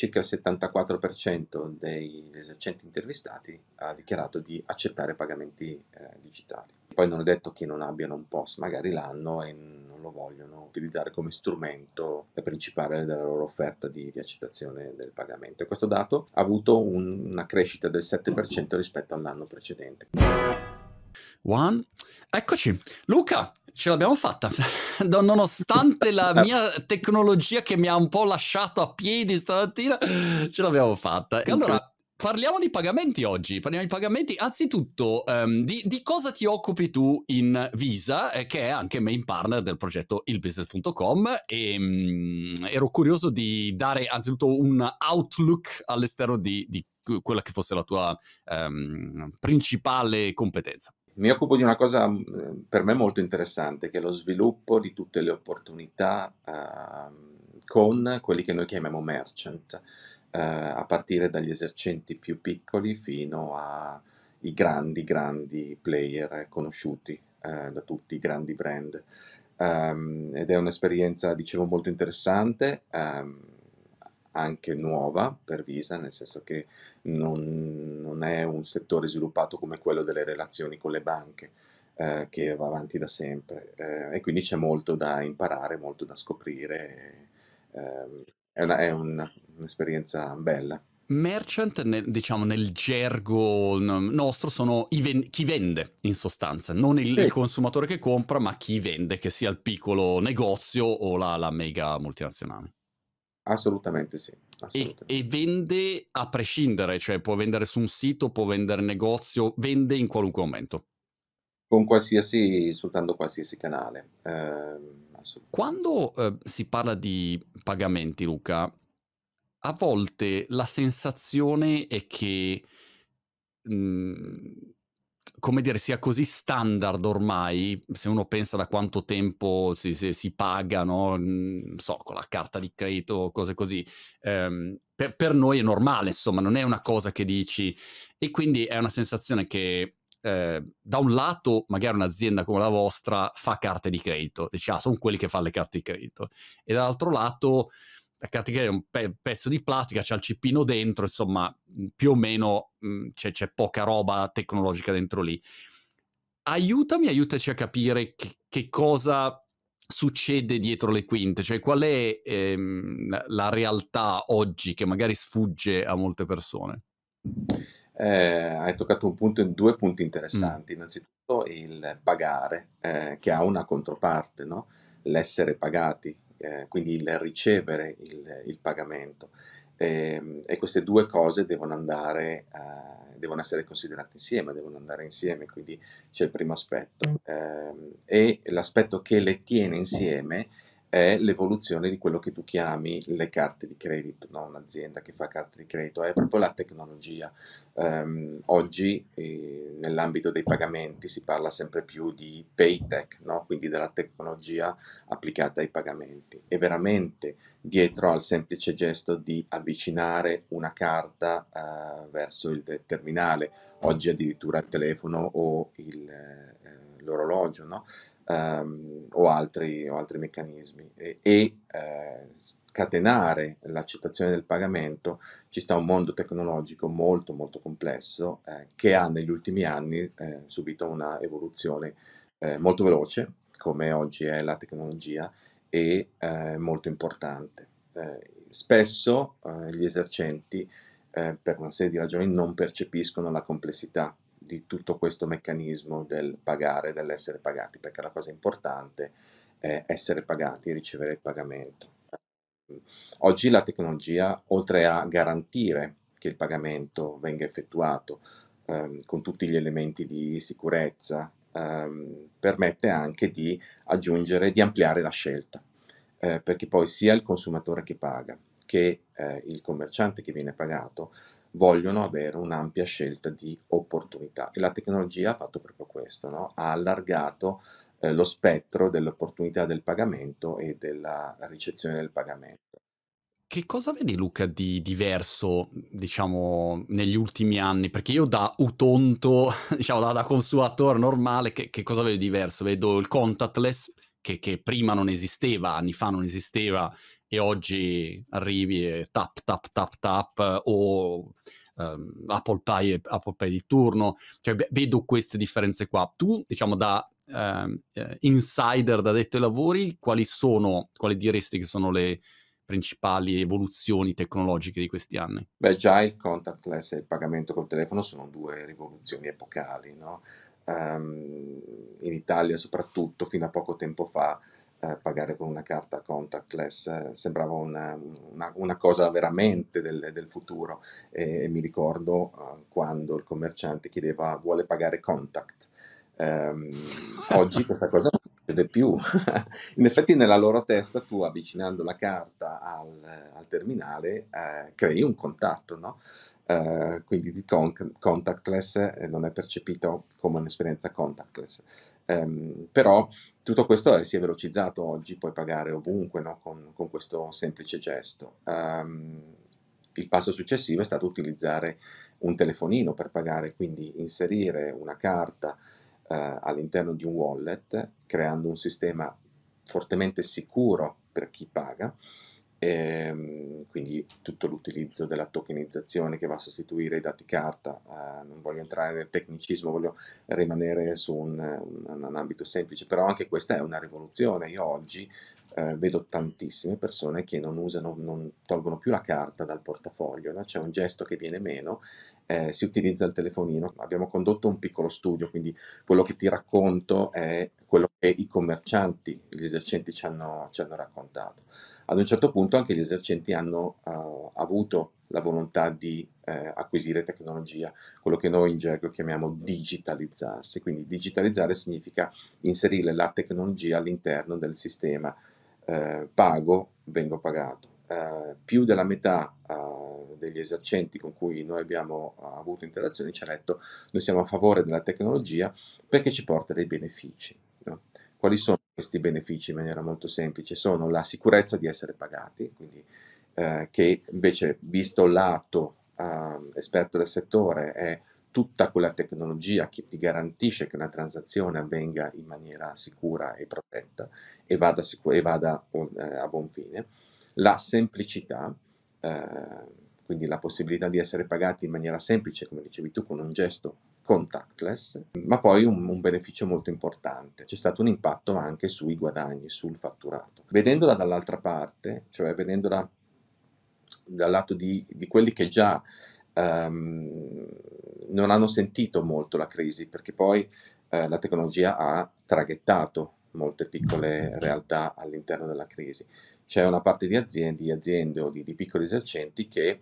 circa il 74% degli esercenti intervistati ha dichiarato di accettare pagamenti eh, digitali. Poi non è detto che non abbiano un POS, magari l'hanno e non lo vogliono utilizzare come strumento principale della loro offerta di, di accettazione del pagamento. E questo dato ha avuto un, una crescita del 7% rispetto all'anno precedente. One. Eccoci. Luca, ce l'abbiamo fatta. Nonostante la mia tecnologia che mi ha un po' lasciato a piedi stamattina, ce l'abbiamo fatta. E allora, Parliamo di pagamenti oggi, parliamo di pagamenti. Anzitutto, um, di, di, cosa ti occupi tu in Visa, eh, che è anche main partner del progetto ilbusiness.com e um, ero curioso di dare anzitutto un outlook all'esterno di, di quella che fosse la tua um, principale competenza. Mi occupo di una cosa per me molto interessante, che è lo sviluppo di tutte le opportunità uh, con quelli che noi chiamiamo merchant eh, a partire dagli esercenti più piccoli fino ai grandi, grandi player conosciuti eh, da tutti i grandi brand. Um, ed è un'esperienza, dicevo, molto interessante, um, anche nuova per Visa, nel senso che non, non, è un settore sviluppato come quello delle relazioni con le banche, eh, che va avanti da sempre. Eh, e quindi c'è molto da imparare, molto da scoprire. Eh, è, una, è un, un'esperienza bella. Merchant, nel, diciamo nel gergo nostro, sono ven- chi vende in sostanza, non il, sì. il, consumatore che compra, ma chi vende, che sia il piccolo negozio o la, la mega multinazionale. Assolutamente sì. Assolutamente. E, e, vende a prescindere, cioè può vendere su un sito, può vendere negozio, vende in qualunque momento. Con qualsiasi, sfruttando qualsiasi canale. Eh, Quando eh, si parla di pagamenti, Luca, a volte la sensazione è che, mhmm, come dire, sia così standard ormai, se uno pensa da quanto tempo si, si, si paga, no? so, con la carta di credito, cose così, ehm, per, per, noi è normale, insomma, non è una cosa che dici, e quindi è una sensazione che eh, da un lato magari un'azienda come la vostra fa carte di credito, dici, ah, sono quelli che fanno le carte di credito, e dall'altro lato la carta è un pe- pezzo di plastica, c'è il cipino dentro, insomma, più o meno mh, c'è, c'è, poca roba tecnologica dentro lì. Aiutami, aiutaci a capire che, che cosa succede dietro le quinte, cioè qual è ehm, la realtà oggi che magari sfugge a molte persone. Eh, hai toccato un punto, due punti interessanti. Mm. Innanzitutto il pagare, eh, che ha una controparte, no? l'essere pagati eh, quindi il ricevere il, il pagamento. E, ehm, e, queste due cose devono andare, eh, devono essere considerate insieme, devono andare insieme, quindi c'è il primo aspetto. Eh, e l'aspetto che le tiene insieme è l'evoluzione di quello che tu chiami le carte di credito, no? un'azienda che fa carte di credito, è proprio la tecnologia. Um, oggi eh, nell'ambito dei pagamenti si parla sempre più di paytech, no? quindi della tecnologia applicata ai pagamenti. E veramente dietro al semplice gesto di avvicinare una carta uh, verso il terminale, oggi addirittura il telefono o il, eh, l'orologio, no? Um, o, altri, o, altri, meccanismi e, e eh, scatenare l'accettazione del pagamento ci sta un mondo tecnologico molto molto complesso eh, che ha negli ultimi anni eh, subito una evoluzione eh, molto veloce come oggi è la tecnologia e eh, molto importante. Spesso gli esercenti per una serie di ragioni non percepiscono la complessità di tutto questo meccanismo del pagare, dell'essere pagati, perché la cosa importante è essere pagati e ricevere il pagamento. Oggi la tecnologia, oltre a garantire che il pagamento venga effettuato ehm, con tutti gli elementi di sicurezza, ehm, permette anche di aggiungere, di ampliare la scelta, eh, perché poi sia il consumatore che paga che eh, il commerciante che viene pagato vogliono avere un'ampia scelta di opportunità e la tecnologia ha fatto proprio questo, no? ha allargato eh, lo spettro dell'opportunità del pagamento e della ricezione del pagamento. Che cosa vedi Luca di diverso, diciamo, negli ultimi anni? Perché io da utonto, diciamo, da, da consumatore normale, che, che, cosa vedo di diverso? Vedo il contactless, che, che prima non esisteva, anni fa non esisteva, e oggi arrivi e tap, tap, tap, tap o um, Apple, Pay, Apple Pay di turno, cioè vedo queste differenze qua. Tu, diciamo, da uh, insider, da detto ai lavori, quali sono, quali diresti che sono le principali evoluzioni tecnologiche di questi anni? Beh, già il contactless e il pagamento col telefono sono due rivoluzioni epocali, no? Um, in Italia soprattutto fino a poco tempo fa eh, pagare con una carta contactless eh, sembrava una, una, una, cosa veramente del, del futuro e, e, mi ricordo eh, quando il commerciante chiedeva vuole pagare contact. Um, oggi questa cosa non succede più. In effetti nella loro testa tu avvicinando la carta al, al terminale eh, crei un contatto, no? Uh, quindi di con- contactless eh, non è percepito come un'esperienza contactless. Um, però tutto questo si è velocizzato oggi, puoi pagare ovunque no? con, con, questo semplice gesto. Um, il passo successivo è stato utilizzare un telefonino per pagare, quindi inserire una carta uh, all'interno di un wallet, creando un sistema fortemente sicuro per chi paga e, ehm, quindi tutto l'utilizzo della tokenizzazione che va a sostituire i dati carta. Eh, non voglio entrare nel tecnicismo, voglio rimanere su un, un, un, ambito semplice, però anche questa è una rivoluzione. Io oggi eh, vedo tantissime persone che non usano, non tolgono più la carta dal portafoglio, no? c'è un gesto che viene meno, eh, si utilizza il telefonino. Abbiamo condotto un piccolo studio, quindi quello che ti racconto è quello che i commercianti, gli esercenti ci hanno, ci hanno raccontato. Ad un certo punto anche gli esercenti hanno uh, avuto la volontà di eh, acquisire tecnologia, quello che noi in gergo chiamiamo digitalizzarsi. Quindi digitalizzare significa inserire la tecnologia all'interno del sistema eh, pago, vengo pagato. Eh, più della metà uh, degli esercenti con cui noi abbiamo uh, avuto interazioni ci ha detto noi siamo a favore della tecnologia perché ci porta dei benefici. No? Quali sono questi benefici in maniera molto semplice? Sono la sicurezza di essere pagati, quindi eh, che invece visto lato uh, esperto del settore è tutta quella tecnologia che ti garantisce che una transazione avvenga in maniera sicura e protetta e vada, sicur- e vada eh, a buon fine, la semplicità, eh, quindi la possibilità di essere pagati in maniera semplice, come dicevi tu, con un gesto contactless, ma poi un, un, beneficio molto importante. C'è stato un impatto anche sui guadagni, sul fatturato. Vedendola dall'altra parte, cioè vedendola dal lato di, di quelli che già um, non hanno sentito molto la crisi perché poi eh, la tecnologia ha traghettato molte piccole realtà all'interno della crisi. C'è una parte di aziende, di aziende o di, di piccoli esercenti che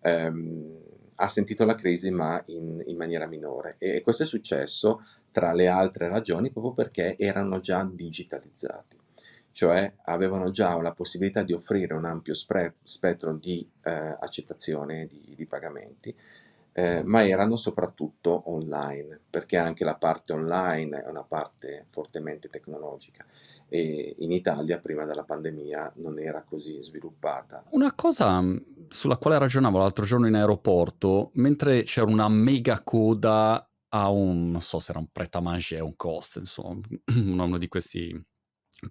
ehm, ha sentito la crisi ma in, in, maniera minore e questo è successo tra le altre ragioni proprio perché erano già digitalizzati cioè avevano già la possibilità di offrire un ampio spettro di eh, accettazione di, di pagamenti, eh, ma erano soprattutto online, perché anche la parte online è una parte fortemente tecnologica e in Italia prima della pandemia non era così sviluppata. Una cosa mm, sulla quale ragionavo l'altro giorno in aeroporto, mentre c'era una mega coda a un, non so se era un pret a manger, un cost, insomma, uno di questi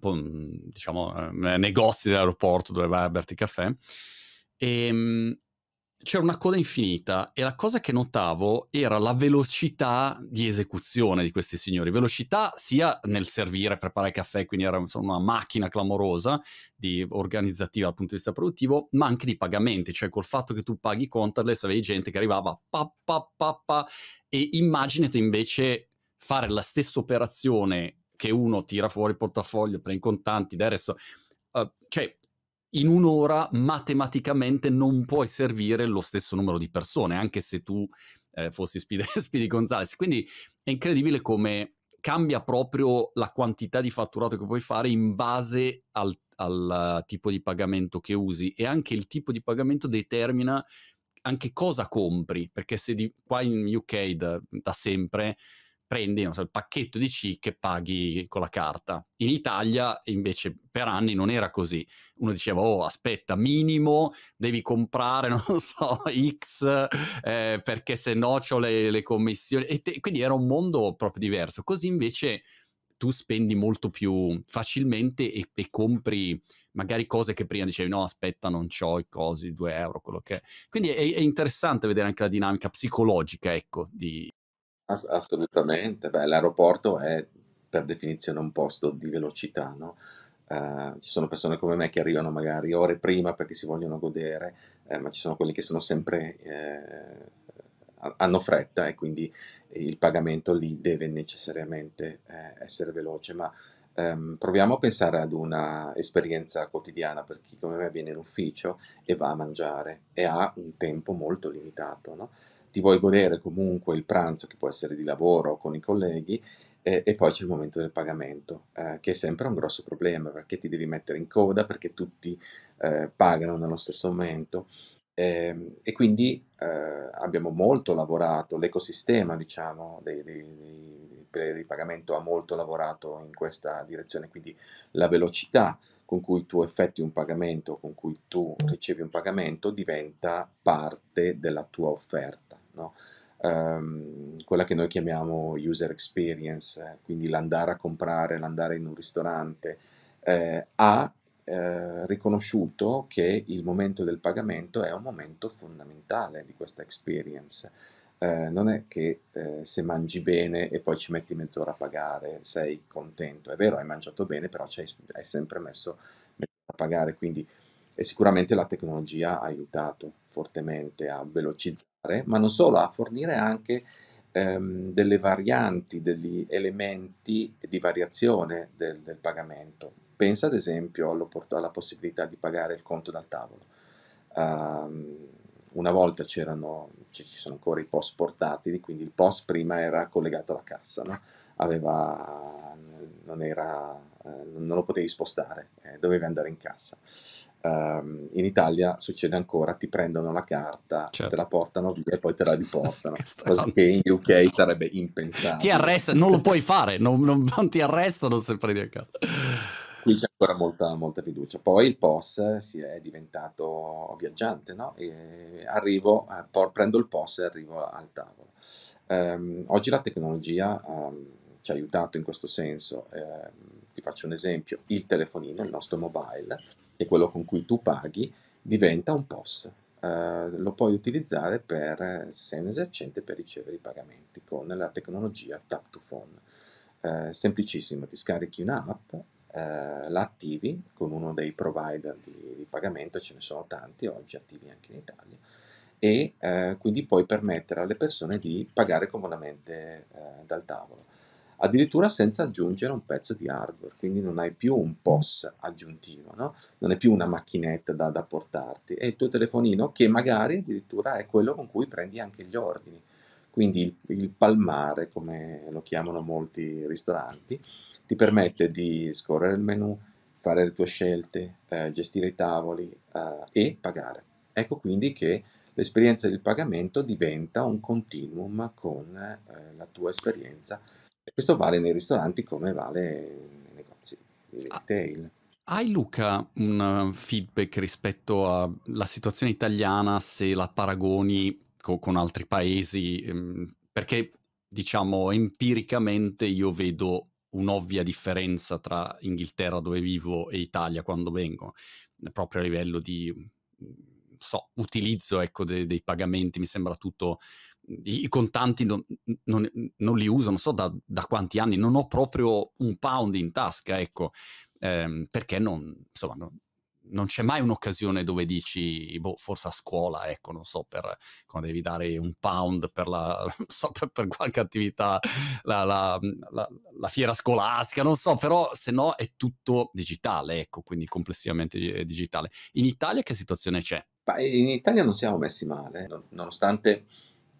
diciamo, eh, negozi dell'aeroporto dove vai a berti caffè. E ehm, c'era una coda infinita e la cosa che notavo era la velocità di esecuzione di questi signori. Velocità sia nel servire, preparare caffè, quindi era insomma, una macchina clamorosa di organizzativa dal punto di vista produttivo, ma anche di pagamenti, cioè col fatto che tu paghi contactless avevi gente che arrivava pa pa pa pa e immaginate invece fare la stessa operazione che uno tira fuori il portafoglio, prende i contanti, del resto... Uh, cioè, in un'ora matematicamente non puoi servire lo stesso numero di persone, anche se tu eh, fossi Speedy, Speedy Gonzales. Quindi è incredibile come cambia proprio la quantità di fatturato che puoi fare in base al, al tipo di pagamento che usi e anche il tipo di pagamento determina anche cosa compri, perché se di, qua in UK da, da sempre prendi so, il pacchetto di CIC e paghi con la carta. In Italia invece per anni non era così. Uno diceva, oh aspetta, minimo devi comprare, non so, X, eh, perché se no ho le, le commissioni. Te, quindi era un mondo proprio diverso. Così invece tu spendi molto più facilmente e, e, compri magari cose che prima dicevi no aspetta non ho i cosi, 2 euro, quello che è. Quindi è, è interessante vedere anche la dinamica psicologica, ecco, di... Ass- assolutamente, beh l'aeroporto è per definizione un posto di velocità, no? Uh, ci sono persone come me che arrivano magari ore prima perché si vogliono godere, eh, ma ci sono quelli che sono sempre eh, hanno fretta e quindi il pagamento lì deve necessariamente eh, essere veloce, ma ehm, proviamo a pensare ad una esperienza quotidiana per chi come me viene in ufficio e va a mangiare e ha un tempo molto limitato, no? Ti vuoi godere comunque il pranzo che può essere di lavoro con i colleghi e, e poi c'è il momento del pagamento, eh, che è sempre un grosso problema perché ti devi mettere in coda, perché tutti eh, pagano nello stesso momento Ehm, e quindi eh, abbiamo molto lavorato, l'ecosistema diciamo, dei, dei, dei, di pagamento ha molto lavorato in questa direzione, quindi la velocità con cui tu effettui un pagamento, con cui tu ricevi un pagamento, diventa parte della tua offerta. No? Um, quella che noi chiamiamo user experience, quindi l'andare a comprare, l'andare in un ristorante, eh, ha eh, riconosciuto che il momento del pagamento è un momento fondamentale di questa experience. Eh, non è che eh, se mangi bene e poi ci metti mezz'ora a pagare sei contento. È vero, hai mangiato bene, però hai sempre messo mezz'ora a pagare, quindi e sicuramente la tecnologia ha aiutato fortemente a velocizzare, ma non solo, a fornire anche ehm, delle varianti, degli elementi di variazione del, del pagamento. Pensa ad esempio alla possibilità di pagare il conto dal tavolo. Um, una volta c'erano, ci sono ancora i POS portatili, quindi il POS prima era collegato alla cassa, no? Aveva, non, era, eh, non, lo potevi spostare, eh, dovevi andare in cassa. Um, in Italia succede ancora, ti prendono la carta, certo. te la portano via e poi te la riportano, cosa che in UK sarebbe impensabile. Ti arresta, non lo puoi fare, non, non, non ti arrestano se prendi la carta qui c'è ancora molta, molta fiducia. Poi il POS si è diventato viaggiante, no? Arrivo, eh, prendo il POS e arrivo al tavolo. Um, oggi la tecnologia um, ci ha aiutato in questo senso. Eh, ti faccio un esempio: il telefonino, il nostro mobile, è quello con cui tu paghi, diventa un POS. Uh, lo puoi utilizzare per, se sei un esercente, per ricevere i pagamenti con la tecnologia Tap to Phone. Uh, semplicissimo, ti scarichi un'app, eh, la attivi con uno dei provider di, di, pagamento, ce ne sono tanti oggi attivi anche in Italia, e eh, quindi puoi permettere alle persone di pagare comodamente eh, dal tavolo, addirittura senza aggiungere un pezzo di hardware, quindi non hai più un POS aggiuntivo, no? non è più una macchinetta da, da portarti, è il tuo telefonino che magari addirittura è quello con cui prendi anche gli ordini. Quindi il, il palmare, come lo chiamano molti ristoranti, ti permette di scorrere il menu, fare le tue scelte, eh, gestire i tavoli eh, e pagare. Ecco quindi che l'esperienza del pagamento diventa un continuum con eh, la tua esperienza e questo vale nei ristoranti come vale nei negozi di ah, retail. Hai Luca un feedback rispetto alla situazione italiana se la paragoni co- con altri paesi? Ehm, perché diciamo empiricamente io vedo un'ovvia differenza tra Inghilterra dove vivo e Italia quando vengo, proprio a livello di so, utilizzo ecco, de- dei pagamenti, mi sembra tutto... I, contanti non, non, non, li uso, non so da, da, quanti anni, non ho proprio un pound in tasca, ecco, ehm, perché non, insomma, non, non c'è mai un'occasione dove dici, boh, forse a scuola, ecco, non so, per, quando devi dare un pound per, la, so, per, per qualche attività, la, la, la, fiera scolastica, non so, però se no è tutto digitale, ecco, quindi complessivamente digitale. In Italia che situazione c'è? In Italia non siamo messi male, nonostante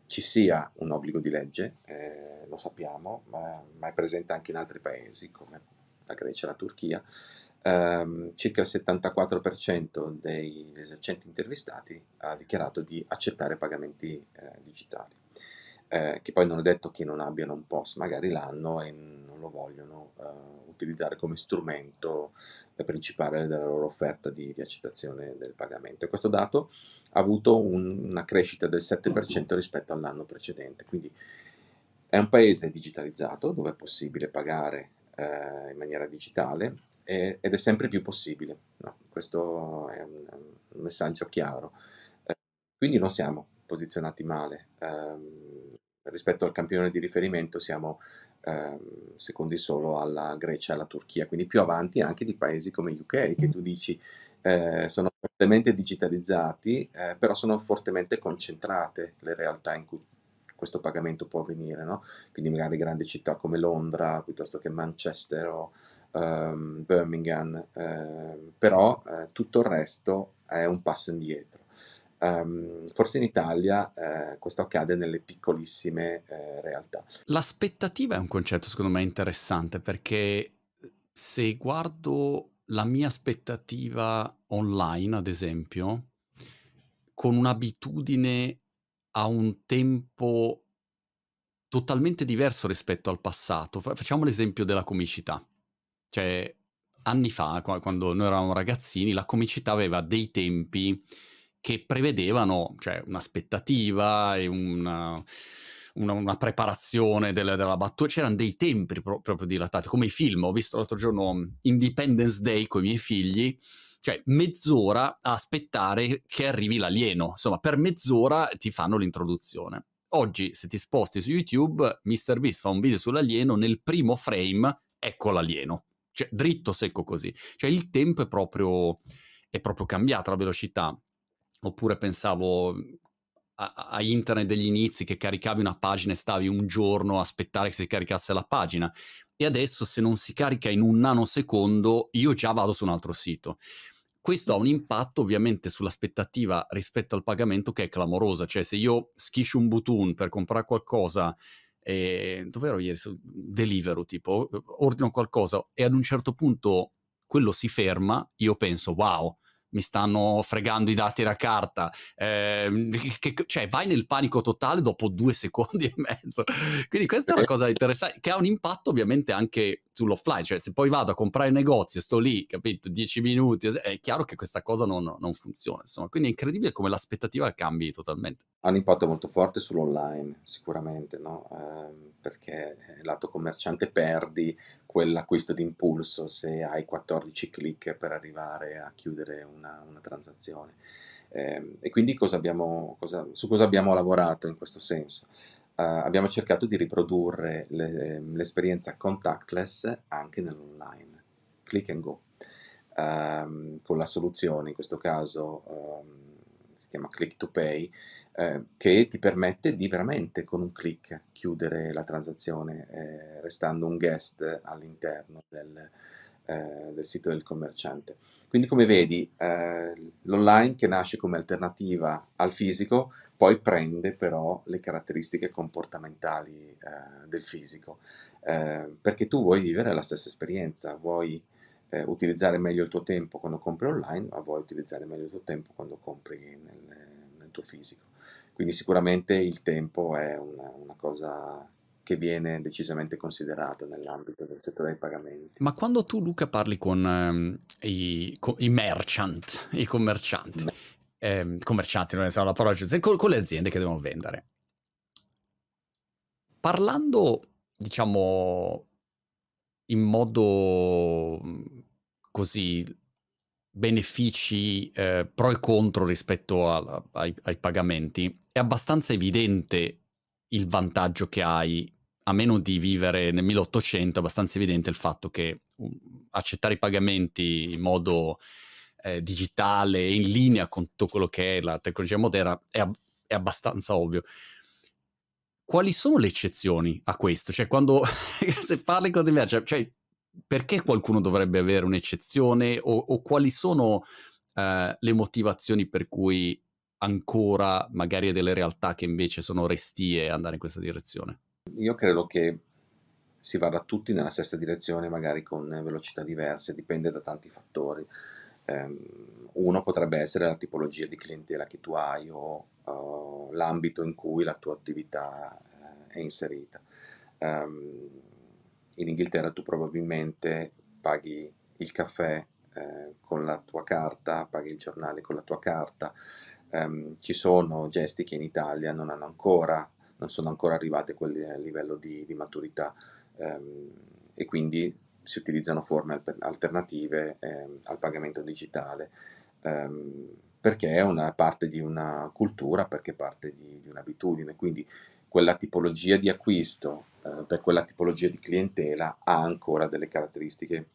ci sia un obbligo di legge, eh, lo sappiamo, ma, ma è presente anche in altri paesi come la Grecia e la Turchia ehm, circa il 74% degli esercenti intervistati ha dichiarato di accettare pagamenti eh, digitali, eh, che poi non è detto che non abbiano un POS, magari l'hanno e lo vogliono eh, utilizzare come strumento principale della loro offerta di, di, accettazione del pagamento. E questo dato ha avuto un, una crescita del 7% rispetto all'anno precedente, quindi è un paese digitalizzato dove è possibile pagare eh, in maniera digitale e- ed è sempre più possibile. no? Questo è un, un messaggio chiaro. Eh, quindi non siamo posizionati male. Ehm, rispetto al campione di riferimento siamo ehm, secondi solo alla Grecia e alla Turchia, quindi più avanti anche di paesi come UK, che tu dici eh, sono fortemente digitalizzati, eh, però sono fortemente concentrate le realtà in cui questo pagamento può avvenire, no? Quindi magari grandi città come Londra, piuttosto che Manchester o ehm, Birmingham, eh, però eh, tutto il resto è un passo indietro. Um, forse in Italia eh, questo accade nelle piccolissime eh, realtà. L'aspettativa è un concetto secondo me interessante perché se guardo la mia aspettativa online, ad esempio, con un'abitudine a un tempo totalmente diverso rispetto al passato. Facciamo l'esempio della comicità. Cioè, anni fa, quando noi eravamo ragazzini, la comicità aveva dei tempi che prevedevano cioè, un'aspettativa e una, una, una preparazione delle, della battuta. C'erano dei tempi pro- proprio dilatati, come i film. Ho visto l'altro giorno Independence Day con i miei figli cioè mezz'ora a aspettare che arrivi l'alieno. Insomma, per mezz'ora ti fanno l'introduzione. Oggi, se ti sposti su YouTube, MrBeast fa un video sull'alieno, nel primo frame, ecco l'alieno. Cioè, dritto secco così. Cioè, il tempo è proprio, è proprio cambiato, la velocità. Oppure pensavo a, a, internet degli inizi che caricavi una pagina e stavi un giorno a aspettare che si caricasse la pagina. E adesso se non si carica in un nanosecondo, io già vado su un altro sito. Questo ha un impatto ovviamente sull'aspettativa rispetto al pagamento che è clamorosa, cioè se io schiscio un button per comprare qualcosa, eh, dove ero ieri? Deliveroo tipo, ordino qualcosa e ad un certo punto quello si ferma, io penso wow, mi stanno fregando i dati da carta, eh, che, cioè vai nel panico totale dopo due secondi e mezzo. Quindi questa è una cosa interessante, che ha un impatto ovviamente anche sull'offline, cioè se poi vado a comprare il negozio, sto lì, capito, dieci minuti, è chiaro che questa cosa non, non funziona, insomma. Quindi è incredibile come l'aspettativa cambi totalmente. Ha un impatto molto forte sull'online, sicuramente, no? Eh, perché lato commerciante perdi quell'acquisto d'impulso se hai 14 click per arrivare a chiudere una, una transazione. Eh, e quindi cosa abbiamo, cosa, su cosa abbiamo lavorato in questo senso? Uh, abbiamo cercato di riprodurre le, l'esperienza contactless anche nell'online, click and go, um, con la soluzione, in questo caso um, si chiama click to pay, eh, che ti permette di veramente con un click chiudere la transazione eh, restando un guest all'interno del, eh, del, sito del commerciante. Quindi come vedi eh, l'online che nasce come alternativa al fisico poi prende però le caratteristiche comportamentali eh, del fisico perché tu vuoi vivere la stessa esperienza, vuoi utilizzare meglio il tuo tempo quando compri online ma vuoi utilizzare meglio il tuo tempo quando compri nel, nel tuo fisico. Quindi sicuramente il tempo è una, una cosa che viene decisamente considerata nell'ambito del settore dei pagamenti. Ma quando tu, Luca, parli con, ehm, i, con i, merchant, i commercianti, eh, commercianti non è la parola giusta, con, con le aziende che devono vendere, parlando, diciamo, in modo così benefici eh, pro e contro rispetto a, ai, ai, pagamenti, è abbastanza evidente il vantaggio che hai, a meno di vivere nel 1800, è abbastanza evidente il fatto che um, accettare i pagamenti in modo eh, digitale, in linea con tutto quello che è la tecnologia moderna, è, è abbastanza ovvio. Quali sono le eccezioni a questo? Cioè, quando se parli con dei merchant, cioè, perché qualcuno dovrebbe avere un'eccezione o, o quali sono eh, le motivazioni per cui ancora magari delle realtà che invece sono restie andare in questa direzione? Io credo che si vada tutti nella stessa direzione, magari con velocità diverse, dipende da tanti fattori. Um, uno potrebbe essere la tipologia di clientela che tu hai o uh, l'ambito in cui la tua attività uh, è inserita. Um, in Inghilterra tu probabilmente paghi il caffè eh, con la tua carta, paghi il giornale con la tua carta. Um, ci sono gesti che in Italia non hanno ancora, non sono ancora arrivati a quel livello di, di maturità. Um, e quindi si utilizzano forme alternative eh, al pagamento digitale, ehm, perché è una parte di una cultura, perché è parte di, di un'abitudine, quindi quella tipologia di acquisto eh, per quella tipologia di clientela ha ancora delle caratteristiche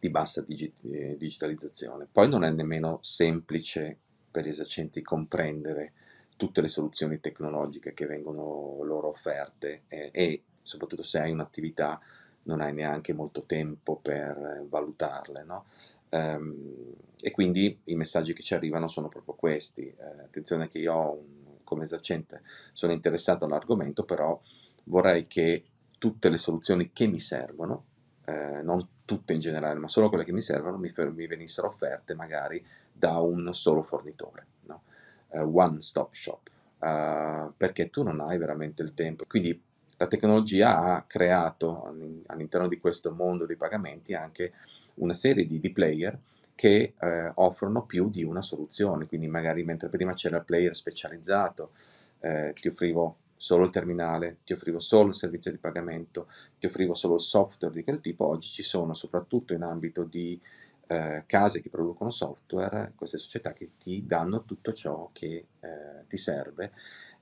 di bassa digi- eh, digitalizzazione. Poi non è nemmeno semplice per gli esercenti comprendere tutte le soluzioni tecnologiche che vengono loro offerte eh, e soprattutto se hai un'attività non hai neanche molto tempo per valutarle. No? Um, e quindi i messaggi che ci arrivano sono proprio questi. Eh, attenzione che io un, come esercente sono interessato all'argomento, però vorrei che tutte le soluzioni che mi servono, eh, non tutte in generale, ma solo quelle che mi servono, mi, mi venissero offerte magari da un solo fornitore, no? uh, one stop shop, uh, perché tu non hai veramente il tempo. Quindi la tecnologia ha creato all'interno di questo mondo dei pagamenti anche una serie di, di player che eh, offrono più di una soluzione, quindi magari mentre prima c'era il player specializzato, eh, ti offrivo solo il terminale, ti offrivo solo il servizio di pagamento, ti offrivo solo il software di quel tipo, oggi ci sono soprattutto in ambito di eh, case che producono software, queste società che ti danno tutto ciò che eh, ti serve,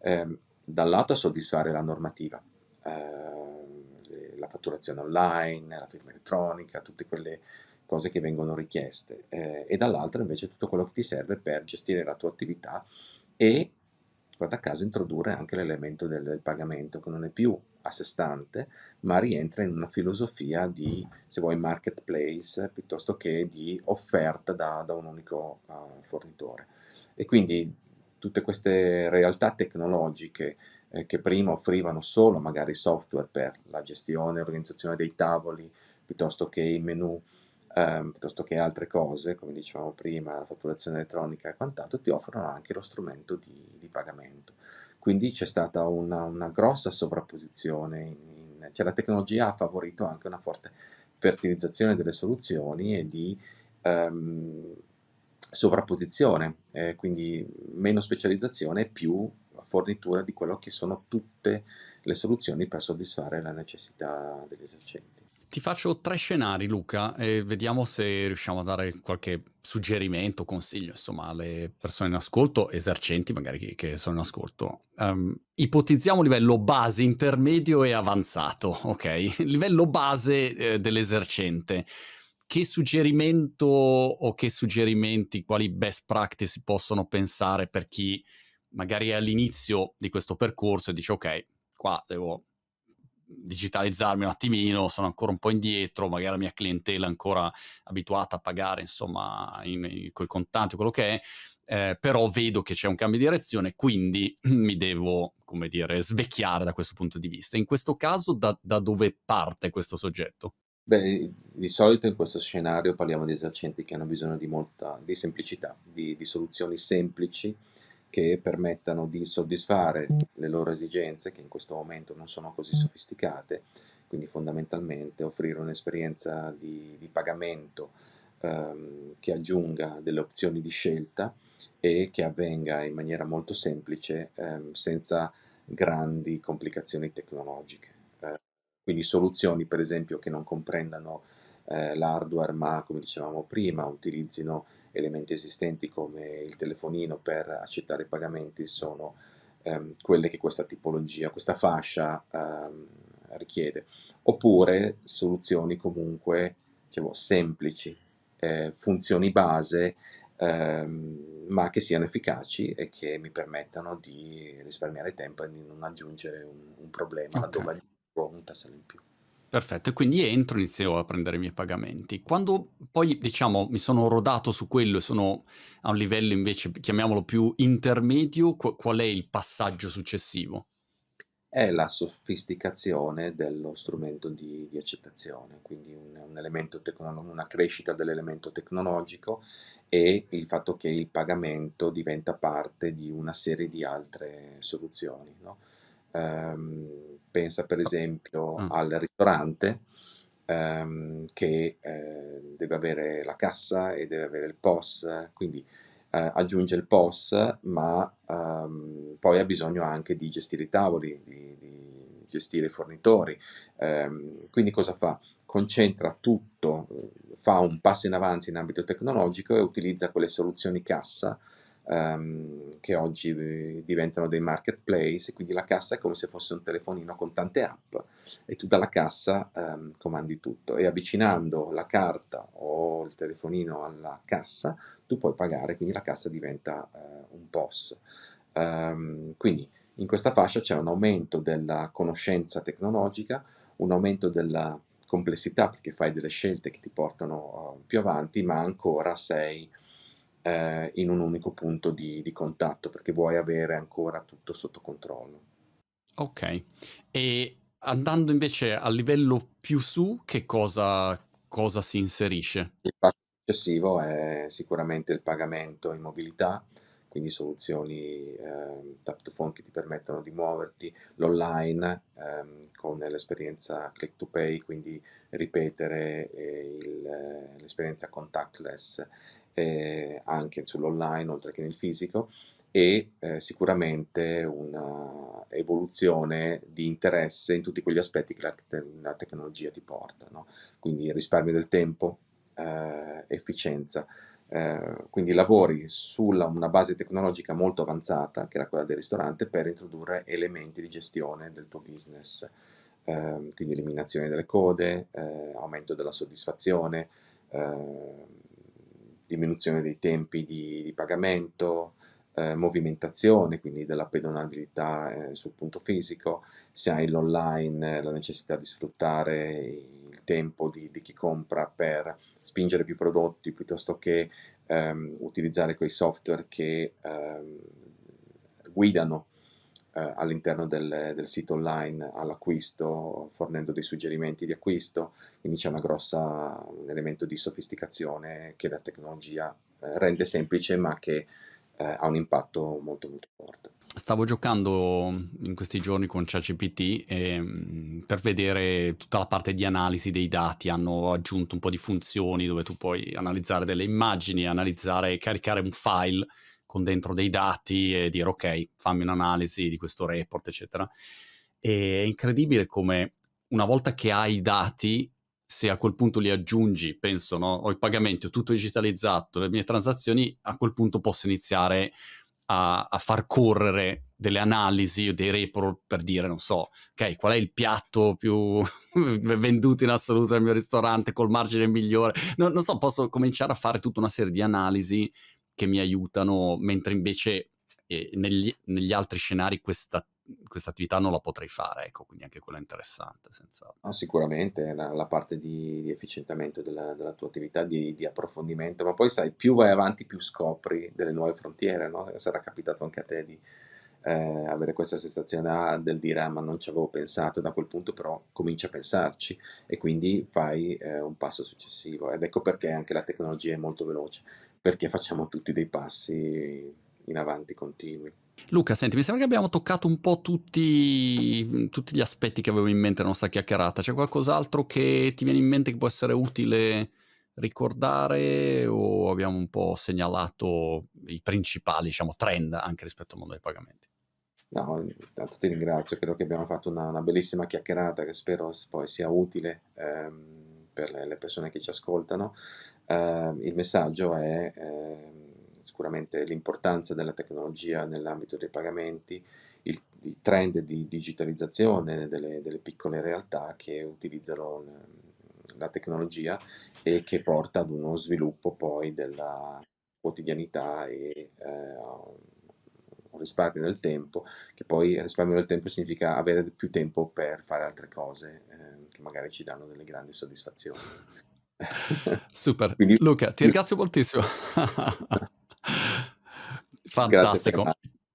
ehm, dal lato a soddisfare la normativa, eh, la fatturazione online, la firma elettronica, tutte quelle cose che vengono richieste, eh, e dall'altro invece tutto quello che ti serve per gestire la tua attività e guarda caso introdurre anche l'elemento del, del, pagamento che non è più a sé stante, ma rientra in una filosofia di, se vuoi, marketplace piuttosto che di offerta da, da un unico uh, fornitore. E quindi tutte queste realtà tecnologiche eh, che prima offrivano solo magari software per la gestione e l'organizzazione dei tavoli, piuttosto che i menu, ehm, piuttosto che altre cose, come dicevamo prima, la fatturazione elettronica e quant'altro, ti offrono anche lo strumento di, di pagamento. Quindi c'è stata una, una grossa sovrapposizione, in, in, cioè la tecnologia ha favorito anche una forte fertilizzazione delle soluzioni e di ehm, sovrapposizione, eh, quindi meno specializzazione e più fornitura di quello che sono tutte le soluzioni per soddisfare la necessità degli esercenti. Ti faccio tre scenari, Luca, e vediamo se riusciamo a dare qualche suggerimento, consiglio, insomma, alle persone in ascolto, esercenti magari che, che sono in ascolto. Um, ipotizziamo livello base, intermedio e avanzato, ok? livello base eh, dell'esercente. Che suggerimento o che suggerimenti, quali best practice possono pensare per chi magari è all'inizio di questo percorso e dice ok, qua devo digitalizzarmi un attimino, sono ancora un po' indietro, magari la mia clientela è ancora abituata a pagare, insomma, in, in, con i contanti, quello che è, eh, però vedo che c'è un cambio di direzione, quindi mi devo, come dire, svecchiare da questo punto di vista. In questo caso, da, da dove parte questo soggetto? Beh, di solito in questo scenario parliamo di esercenti che hanno bisogno di molta, di semplicità, di, di soluzioni semplici, che permettano di soddisfare le loro esigenze, che in questo momento non sono così sofisticate, quindi fondamentalmente offrire un'esperienza di, di pagamento ehm, che aggiunga delle opzioni di scelta e che avvenga in maniera molto semplice ehm, senza grandi complicazioni tecnologiche. Eh, quindi soluzioni per esempio che non comprendano eh, l'hardware ma come dicevamo prima utilizzino elementi esistenti come il telefonino per accettare i pagamenti sono ehm, quelle che questa tipologia, questa fascia ehm, richiede, oppure soluzioni comunque diciamo, semplici, eh, funzioni base, ehm, ma che siano efficaci e che mi permettano di risparmiare tempo e di non aggiungere un, un problema okay. laddove ho un tassello in più. Perfetto, e quindi entro, inizio a prendere i miei pagamenti. Quando poi, diciamo, mi sono rodato su quello e sono a un livello invece, chiamiamolo più intermedio, qu- qual è il passaggio successivo? È la sofisticazione dello strumento di, di accettazione, quindi un, un tecno- una crescita dell'elemento tecnologico e il fatto che il pagamento diventa parte di una serie di altre soluzioni. No? Um, pensa per esempio mm. al ristorante um, che eh, deve avere la cassa e deve avere il POS, quindi eh, aggiunge il POS, ma um, poi ha bisogno anche di gestire i tavoli, di, di gestire i fornitori. Quindi cosa fa? Concentra tutto, fa un passo in avanti in ambito tecnologico e utilizza quelle soluzioni cassa um, che oggi eh, diventano dei marketplace, quindi la cassa è come se fosse un telefonino con tante app e tu dalla cassa um, comandi tutto e avvicinando la carta o il telefonino alla cassa tu puoi pagare, quindi la cassa diventa uh, un POS. Um, quindi in questa fascia c'è un aumento della conoscenza tecnologica, un aumento della complessità perché fai delle scelte che ti portano uh, più avanti, ma ancora sei eh, in un unico punto di, di contatto perché vuoi avere ancora tutto sotto controllo. Ok, e andando invece a livello più su, che cosa, cosa si inserisce? Il passo successivo è sicuramente il pagamento in mobilità, quindi soluzioni eh, tap to phone che ti permettono di muoverti, l'online ehm, con l'esperienza click to pay, quindi ripetere eh, il, eh, l'esperienza contactless eh, anche sull'online oltre che nel fisico e eh, sicuramente una evoluzione di interesse in tutti quegli aspetti che la, te- la tecnologia ti porta, no? quindi risparmio del tempo, eh, efficienza. Eh, quindi lavori su una base tecnologica molto avanzata, che era quella del ristorante, per introdurre elementi di gestione del tuo business, eh, quindi eliminazione delle code, eh, aumento della soddisfazione, eh, diminuzione dei tempi di, di pagamento, eh, movimentazione, quindi della pedonabilità eh, sul punto fisico, se hai l'online eh, la necessità di sfruttare il tempo di, di, chi compra per spingere più prodotti piuttosto che ehm, utilizzare quei software che ehm, guidano eh, all'interno del, del, sito online all'acquisto, fornendo dei suggerimenti di acquisto, quindi c'è grossa, un elemento di sofisticazione che la tecnologia eh, rende semplice ma che eh, ha un impatto molto molto forte. Stavo giocando in questi giorni con ChatGPT e, mm, per vedere tutta la parte di analisi dei dati, hanno aggiunto un po' di funzioni dove tu puoi analizzare delle immagini, analizzare e caricare un file con dentro dei dati e dire ok, fammi un'analisi di questo report, eccetera. E è incredibile come una volta che hai i dati, se a quel punto li aggiungi, penso, no? ho i pagamenti, ho tutto digitalizzato, le mie transazioni, a quel punto posso iniziare a, a far correre delle analisi o dei report per dire, non so, ok, qual è il piatto più venduto in assoluto nel mio ristorante col margine migliore. No, non so, posso cominciare a fare tutta una serie di analisi che mi aiutano, mentre invece eh, negli, negli, altri scenari questa, questa, attività non la potrei fare, ecco, quindi anche quella è interessante. Senza... No, sicuramente la, la, parte di, di efficientamento della, della, tua attività, di, di, approfondimento, ma poi sai, più vai avanti più scopri delle nuove frontiere, no? sarà capitato anche a te di eh, avere questa sensazione ah, del dire ah, ma non ci avevo pensato, da quel punto però cominci a pensarci e quindi fai eh, un passo successivo ed ecco perché anche la tecnologia è molto veloce perché facciamo tutti dei passi in avanti continui. Luca, senti, mi sembra che abbiamo toccato un po' tutti, tutti gli aspetti che avevo in mente nella nostra chiacchierata. C'è qualcos'altro che ti viene in mente che può essere utile ricordare o abbiamo un po' segnalato i principali, diciamo, trend anche rispetto al mondo dei pagamenti? No, intanto ti ringrazio, credo che abbiamo fatto una, una bellissima chiacchierata che spero poi sia utile ehm, per le, persone che ci ascoltano eh, il messaggio è eh, sicuramente l'importanza della tecnologia nell'ambito dei pagamenti, il, il trend di digitalizzazione delle, delle, piccole realtà che utilizzano la tecnologia e che porta ad uno sviluppo poi della quotidianità e eh, un risparmio del tempo, che poi risparmio del tempo significa avere più tempo per fare altre cose eh, che magari ci danno delle grandi soddisfazioni. Super. Quindi... Luca, ti ringrazio moltissimo. Fantastico.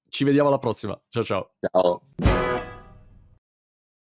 Ci vediamo alla prossima. Ciao ciao. Ciao.